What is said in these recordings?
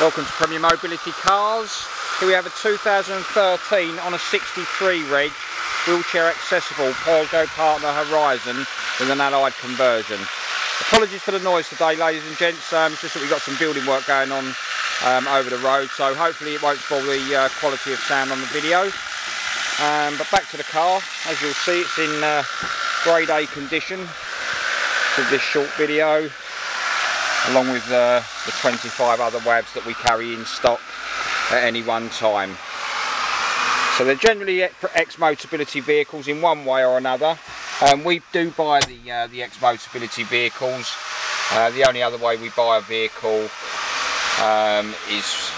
Welcome to Premier Mobility Cars. Here we have a 2013 on a 63 reg, wheelchair accessible Peugeot Partner Horizon with an allied conversion. Apologies for the noise today ladies and gents, um, just that we've got some building work going on um, over the road so hopefully it won't spoil the uh, quality of sound on the video. Um, but back to the car, as you'll see it's in uh, grade A condition for this short video along with uh, the 25 other WAVs that we carry in stock at any one time. So they're generally ex-Motability vehicles in one way or another. Um, we do buy the, uh, the ex-Motability vehicles. Uh, the only other way we buy a vehicle um, is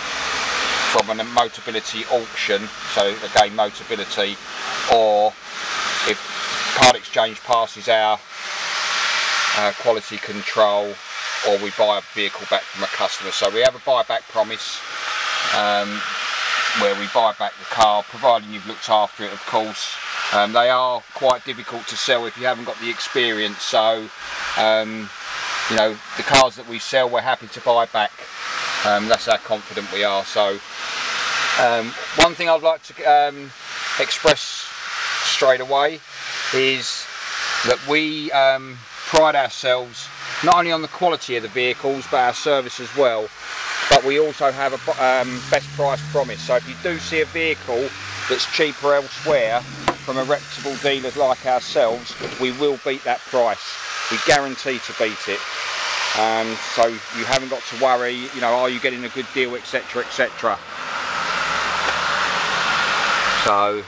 from a Motability auction, so again Motability, or if part exchange passes our uh, quality control or we buy a vehicle back from a customer. So we have a buyback promise um, where we buy back the car, providing you've looked after it, of course. Um, they are quite difficult to sell if you haven't got the experience. So, um, you know, the cars that we sell, we're happy to buy back. Um, that's how confident we are. So, um, one thing I'd like to um, express straight away is that we pride ourselves not only on the quality of the vehicles but our service as well. But we also have a um, best price promise. So if you do see a vehicle that's cheaper elsewhere from a reputable dealer like ourselves we will beat that price. We guarantee to beat it. Um, so you haven't got to worry you know are you getting a good deal etc etc so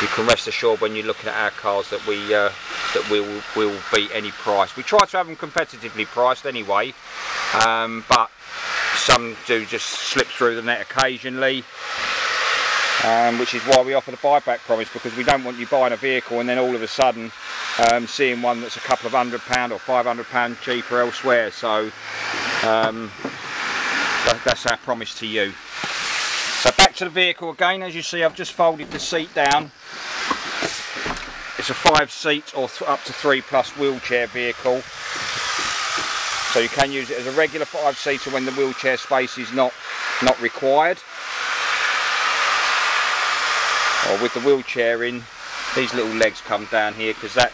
you can rest assured when you're looking at our cars that we uh, that will will beat any price. We try to have them competitively priced anyway, um, but some do just slip through the net occasionally. Um, which is why we offer the buyback promise because we don't want you buying a vehicle and then all of a sudden um, seeing one that's a couple of hundred pound or five hundred pound cheaper elsewhere so um, that, that's our promise to you to the vehicle again as you see I've just folded the seat down it's a five seat or up to three plus wheelchair vehicle. So you can use it as a regular five seater when the wheelchair space is not, not required. Or with the wheelchair in, these little legs come down here because that's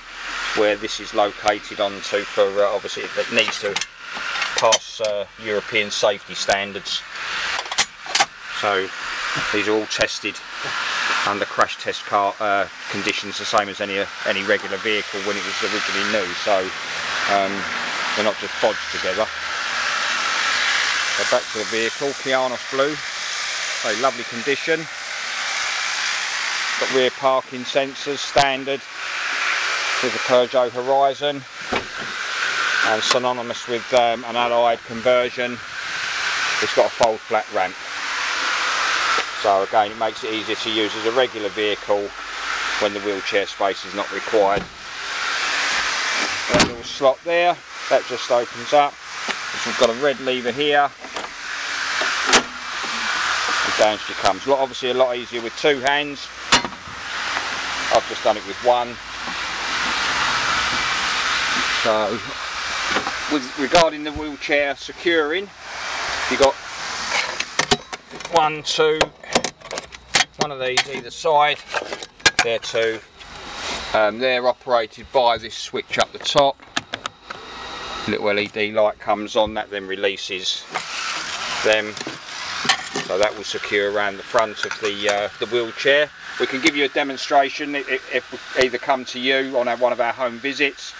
where this is located onto for uh, obviously it needs to pass uh, European safety standards. So these are all tested under crash test car uh, conditions the same as any any regular vehicle when it was originally new. So um, they're not just bodged together. So back to the vehicle Kyanos blue. Very lovely condition. Got rear parking sensors standard with the Peugeot Horizon and synonymous with um, an allied conversion. It's got a fold flat ramp so again it makes it easier to use as a regular vehicle when the wheelchair space is not required. That little slot there, that just opens up. We've got a red lever here. And down she comes. Obviously a lot easier with two hands. I've just done it with one. So, with regarding the wheelchair securing, you've got one, two, one of these either side. There too um, they're operated by this switch up the top. Little LED light comes on that then releases them. So that will secure around the front of the uh, the wheelchair. We can give you a demonstration if either come to you on one of our home visits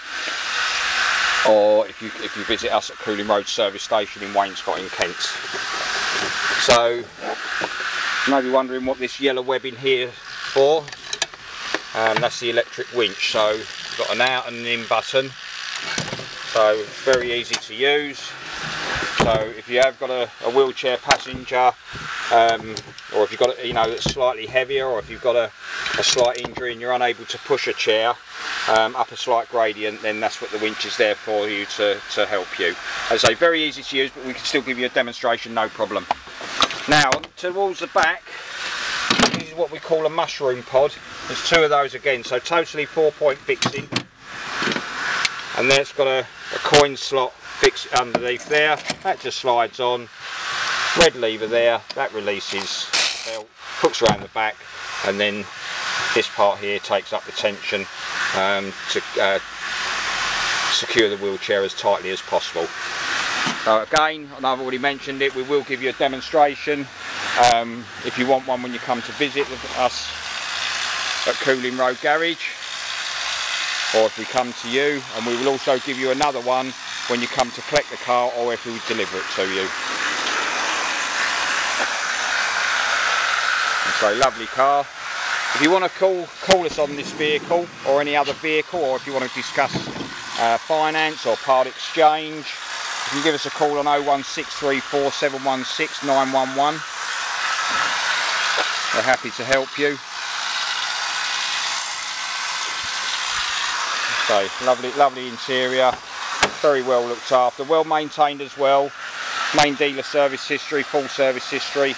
or if you if you visit us at Cooling Road service station in Wainscott in Kent. So you may be wondering what this yellow webbing here for. Um, that's the electric winch. So got an out and an in button. So very easy to use. So if you have got a, a wheelchair passenger, um, or if you've got a, you know that's slightly heavier, or if you've got a, a slight injury and you're unable to push a chair um, up a slight gradient, then that's what the winch is there for you to, to help you. As I say, very easy to use, but we can still give you a demonstration, no problem. Now, towards the back, this is what we call a mushroom pod. There's two of those again, so totally four point fixing. And then it's got a, a coin slot fixed underneath there. That just slides on. red lever there, that releases belt, hooks around the back, and then this part here takes up the tension um, to uh, secure the wheelchair as tightly as possible. So again, and I've already mentioned it, we will give you a demonstration um, if you want one when you come to visit us at Cooling Road Garage or if we come to you and we will also give you another one when you come to collect the car or if we deliver it to you. So lovely car. If you want to call, call us on this vehicle or any other vehicle or if you want to discuss uh, finance or part exchange, you can give us a call on 01634 716 911. We're happy to help you. So lovely, lovely interior, very well looked after, well maintained as well. Main dealer service history, full service history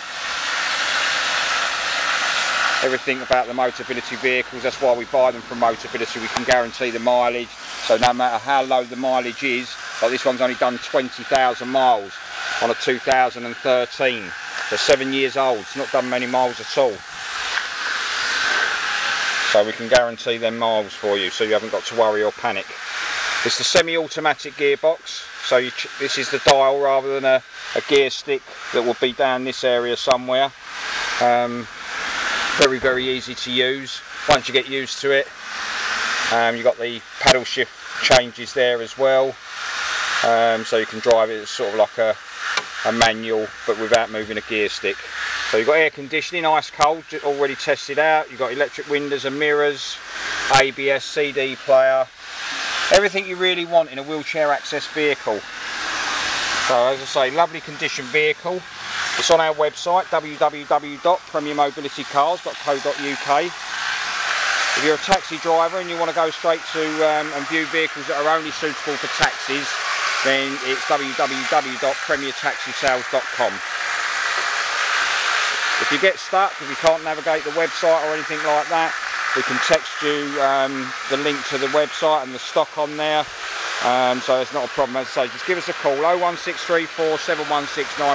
everything about the Motability vehicles. That's why we buy them from Motability. We can guarantee the mileage. So no matter how low the mileage is, like this one's only done 20,000 miles on a 2013. So seven years old. It's not done many miles at all. So we can guarantee them miles for you so you haven't got to worry or panic. It's the semi-automatic gearbox. So this is the dial rather than a, a, gear stick that will be down this area somewhere. Um, very very easy to use once you get used to it um, you've got the paddle shift changes there as well um, so you can drive it as sort of like a, a manual but without moving a gear stick. So you've got air conditioning ice cold already tested out. You've got electric windows and mirrors ABS CD player. Everything you really want in a wheelchair access vehicle. So as I say lovely condition vehicle. It's on our website www.premiermobilitycars.co.uk. If you're a taxi driver and you want to go straight to um, and view vehicles that are only suitable for taxis, then it's www.premiertaxisales.com. If you get stuck, if you can't navigate the website or anything like that, we can text you um, the link to the website and the stock on there. Um, so it's not a problem. As I say, just give us a call 01634 716